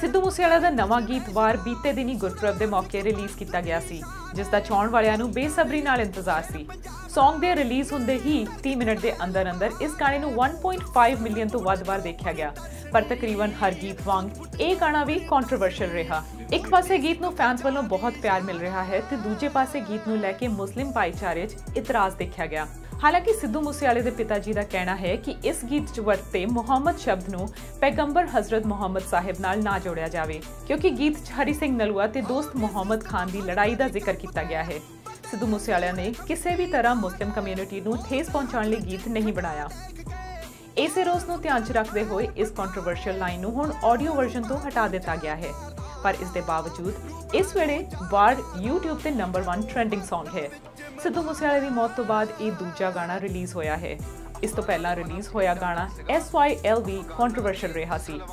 ਸਿੱਧੂ ਮੂਸੇਵਾਲਾ ਦਾ ਨਵਾਂ ਗੀਤ ਵਾਰ ਬੀਤੇ ਦਿਨੀ ਗੁਰਪੁਰਬ ਦੇ ਮੌਕੇ ਰਿਲੀਜ਼ ਕੀਤਾ ਗਿਆ ਸੀ ਜਿਸ ਦਾ ਚਾਹਣ ਵਾਲਿਆਂ ਨੂੰ ਬੇਸਬਰੀ ਨਾਲ ਇੰਤਜ਼ਾਰ ਸੀ। Song ਦੇ ਰਿਲੀਜ਼ ਹੁੰਦੇ ਹੀ 30 ਮਿੰਟ ਦੇ ਅੰਦਰ ਅੰਦਰ ਇਸ ਗਾਣੇ ਨੂੰ 1.5 ਮਿਲੀਅਨ ਤੋਂ ਵੱਧ ਵਾਰ ਦੇਖਿਆ ਗਿਆ। ਪਰ ਤਕਰੀਬਨ ਹਰ ਗੀਤ ਵਾਂਗ ਇਹ ਗਾਣਾ ਵੀ ਕੰਟਰੋਵਰਸ਼ੀਅਲ ਰਿਹਾ। ਇੱਕ ਪਾਸੇ ਗੀਤ ਨੂੰ ਫੈਨਸ ਵੱਲੋਂ ਬਹੁਤ ਪਿਆਰ ਮਿਲ ਰਿਹਾ ਹੈ ਤੇ ਦੂਜੇ ਪਾਸੇ ਗੀਤ ਨੂੰ ਲੈ ਕੇ ਮੁਸਲਿਮ ਭਾਈਚਾਰੇ 'ਚ ਇਤਰਾਜ਼ ਦੇਖਿਆ ਗਿਆ। ਹਾਲਾਂਕਿ ਸਿੱਧੂ ਮੂਸੇਵਾਲੇ ਦੇ ਪਿਤਾ ਜੀ ਦਾ ਕਹਿਣਾ ਹੈ ਕਿ ਇਸ ਗੀਤ 'ਚ ਵਰਤੇ ਮੁਹੰਮਦ ਸ਼ਬਦ ਨੂੰ ਪੈਗੰਬਰ ਹਜ਼ਰਤ ਮੁਹੰਮਦ ਸਾਹਿਬ ਨਾਲ ਨਾ ਜੋੜਿਆ ਜਾਵੇ, ਕਿਉਂਕਿ ਗੀਤ 'ਚ ਹਰੀ ਸਿੰਘ ਨਲੂਆ ਤੇ ਦੋਸਤ ਮੁਹੰਮਦ ਖਾਨ ਦੀ ਲੜਾਈ ਦਾ ਜ਼ਿਕਰ ਕੀਤਾ ਗਿਆ ਹੈ। ਸਿੱਧੂ ਮੂਸੇਵਾਲਾ ਨੇ ਕਿਸੇ ਵੀ ਤਰ੍ਹਾਂ ਮੁਸਲਿਮ ਕਮਿਊਨਿਟੀ ਨੂੰ ਠੇਸ ਪਹੁੰਚਾਉਣ ਲਈ ਗੀਤ ਨਹੀਂ ਬਣਾਇਆ। ਇਸੇ ਰੋਸ ਨੂੰ ਧਿਆਨ 'ਚ ਰੱਖਦੇ ਹੋਏ ਇਸ ਕੰਟਰੋਵਰਸ਼ੀਅਲ ਲਾਈਨ ਨੂੰ ਹੁਣ ਆਡੀਓ ਵਰਜ਼ਨ ਤੋਂ ਹਟਾ ਦਿੱਤਾ ਗਿਆ ਹੈ। ਪਰ ਇਸ ਦੇ ਬਾਵਜੂਦ ਇਸ ਵੇਲੇ ਵਾਰ YouTube ਤੇ ਨੰਬਰ 1 ਟ੍ਰੈਂਡਿੰਗ Song ਹੈ। ਸਿੱਧੂ ਮੂਸੇਵਾਲੇ ਦੀ ਮੌਤ ਤੋਂ ਬਾਅਦ ਇਹ ਦੂਜਾ ਗਾਣਾ ਰਿਲੀਜ਼ ਹੋਇਆ ਹੈ। ਇਸ ਤੋਂ ਪਹਿਲਾਂ ਰਿਲੀਜ਼ ਹੋਇਆ ਗਾਣਾ SYLV ਕੰਟਰੋਵਰਸ਼ੀਅਲ ਰਿਹਾ ਸੀ।